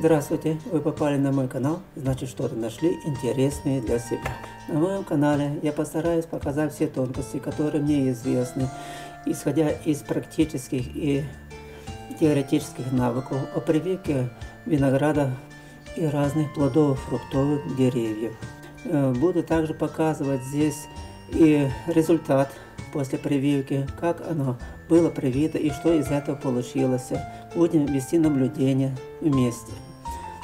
Здравствуйте! Вы попали на мой канал, значит что-то нашли интересное для себя. На моем канале я постараюсь показать все тонкости, которые мне известны, исходя из практических и теоретических навыков о прививке винограда и разных плодов фруктовых деревьев. Э, буду также показывать здесь и результат после прививки, как оно было привито и что из этого получилось. Будем вести наблюдение вместе.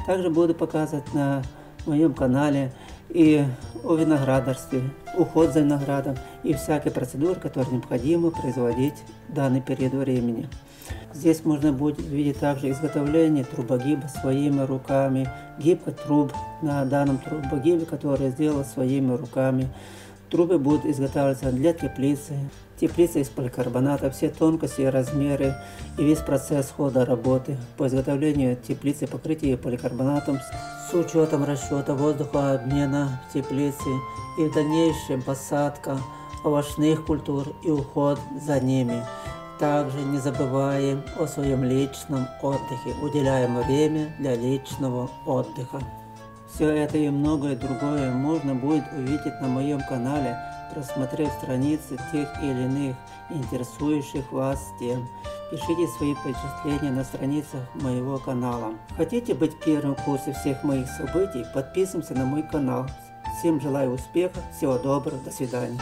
Также буду показывать на моем канале и о виноградарстве, уход за виноградом и всякие процедуры, которые необходимо производить в данный период времени. Здесь можно будет видеть также изготовление трубогиба своими руками, гибка труб на данном трубогибе, который сделал своими руками. Трубы будут изготавливаться для теплицы. Теплица из поликарбоната, все тонкости и размеры и весь процесс хода работы по изготовлению теплицы покрытия поликарбонатом с учетом расчета воздухообмена в теплице и в дальнейшем посадка овощных культур и уход за ними. Также не забываем о своем личном отдыхе, уделяем время для личного отдыха. Все это и многое другое можно будет увидеть на моем канале, просмотрев страницы тех или иных интересующих вас тем. Пишите свои впечатления на страницах моего канала. Хотите быть первым в курсе всех моих событий, подписываемся на мой канал. Всем желаю успеха, всего доброго, до свидания.